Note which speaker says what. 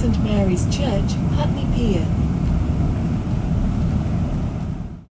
Speaker 1: St Mary's Church, Putney Pier.